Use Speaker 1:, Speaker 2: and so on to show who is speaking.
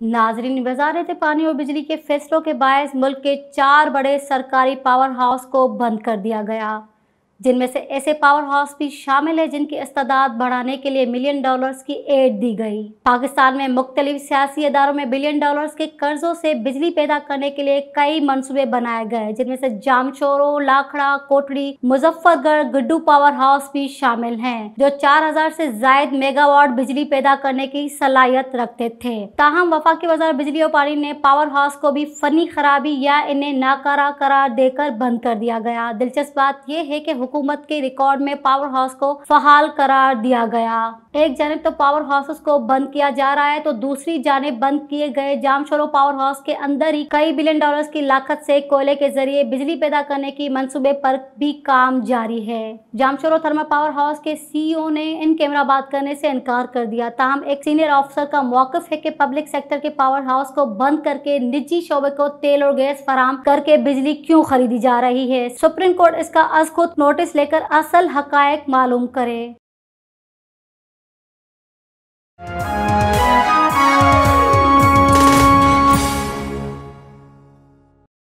Speaker 1: नाजरीन वजारत पानी और बिजली के फैसलों के बायस मुल्क के चार बड़े सरकारी पावर हाउस को बंद कर दिया गया। जिनमें से ऐसे पावर हाउस भी शामिल है जिनकी इस्तादाद बढ़ाने के लिए मिलियन डॉलर्स की एड दी गई। पाकिस्तान में मुख्तलिफ़ सियासी इदारों में बिलियन डॉलर्स के कर्जों से बिजली पैदा करने के लिए कई मनसूबे बनाए गए जिनमें से जामचोरो, लाखड़ा, कोटड़ी, मुजफ्फरगढ़, गुड्डू पावर हाउस भी शामिल है, जो चार हज़ार से जायद मेगावाट बिजली पैदा करने की सलाहियत रखते थे। ताहम वफाकी वजार बिजली और पानी ने पावर हाउस को भी फनी खराबी या इन्हें नाकारा करार देकर बंद कर दिया गया। दिलचस्प बात यह है की हुकूमत के रिकॉर्ड में पावर हाउस को फहाल करार दिया गया। एक जानब तो पावर हाउसेस को बंद किया जा रहा है तो दूसरी जानब बंद किए गए जामशोरो पावर हाउस के अंदर ही कई बिलियन डॉलर्स की लागत से कोयले के ज़रिए बिजली पैदा करने की मंसूबे पर भी काम जारी है। जामशोरो थर्मल पावर हाउस के सीईओ ने इन कैमरा बात करने से इनकार कर दिया। ताहम एक सीनियर ऑफिसर का मौकफ है कि पब्लिक सेक्टर के पावर हाउस को बंद करके निजी शोबे को तेल और गैस फराम करके बिजली क्यों खरीदी जा रही है? सुप्रीम कोर्ट इसका अज खुद नोटिस नोटिस लेकर असल हकायक मालूम करे।